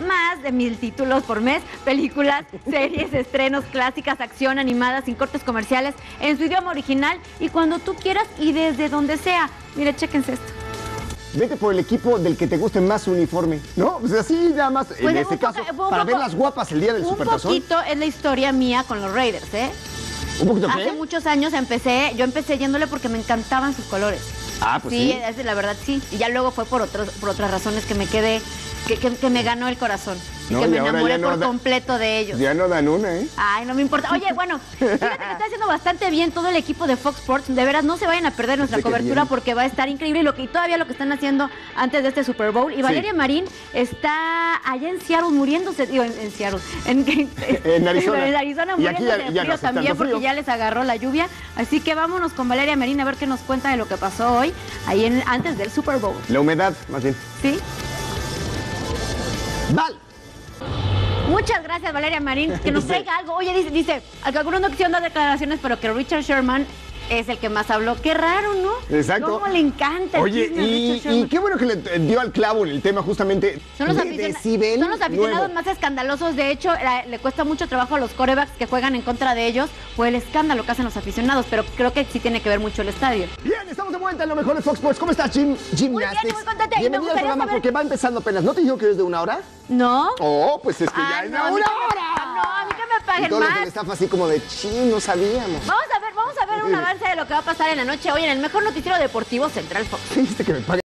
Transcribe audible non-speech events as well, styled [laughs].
más de mil títulos por mes, películas, [laughs] series, estrenos, clásicas, acción, animadas, sin cortes comerciales, en su idioma original y cuando tú quieras y desde donde sea. Mire, chéquense esto. Vete por el equipo del que te guste más su uniforme, ¿no? Pues así nada más, en este un caso, poco- un para ver las guapas el día del Un Supertazón. poquito es la historia mía con los Raiders, ¿eh? ¿Un poquito Hace qué? muchos años empecé, yo empecé yéndole porque me encantaban sus colores. Ah, pues sí, sí. la verdad sí. Y ya luego fue por otros, por otras razones que me quedé, que, que- que me ganó el corazón. Y que me enamoré no por completo de ellos. Ya no dan una, ¿eh? Ay, no me importa. Oye, [laughs] bueno, fíjate que está haciendo bastante bien todo el equipo de Fox Sports. De veras, no se vayan a perder nuestra Sí, cobertura porque va a estar increíble. Y, lo que, y todavía lo que están haciendo antes de este Super Bowl. Y Valeria Marín está allá en Seattle muriéndose. Digo, en, en Seattle. En, [laughs] En Arizona. En Arizona muriéndose ya- de no frío también porque frío. ya les agarró la lluvia. Así que vámonos con Valeria Marín a ver qué nos cuenta de lo que pasó hoy, ahí en, antes del Super Bowl. La humedad, más bien. ¿Sí? Muchas gracias, Valeria Marín. Que nos [laughs] traiga algo. Oye, dice, dice, algunos no quisieron dar declaraciones, pero que Richard Sherman es el que más habló. Qué raro, ¿no? Exacto. ¿Cómo le encanta el Oye, y, y qué bueno que le dio al clavo en el tema justamente Son los, de son los aficionados nuevo. más escandalosos. De hecho, la- le cuesta mucho trabajo a los corebacks que juegan en contra de ellos por el escándalo que hacen los aficionados. Pero creo que sí tiene que ver mucho el estadio. Bien, estamos de vuelta en lo mejor de Fox Sports. ¿Cómo estás, Jim? Gymnastics? muy contenta y me Bienvenida al programa saber- porque va empezando apenas. ¿No te dijo que es de una hora? ¿No? Oh, pues es que ya es de una hora. no, a mí que me paguen y todos los más. del staff así como de, chin, no sabíamos. Vamos a ver, vamos a ver un avance de lo que va a pasar en la noche hoy en el mejor noticiero deportivo Central Fox. [laughs] Dijiste que me paguen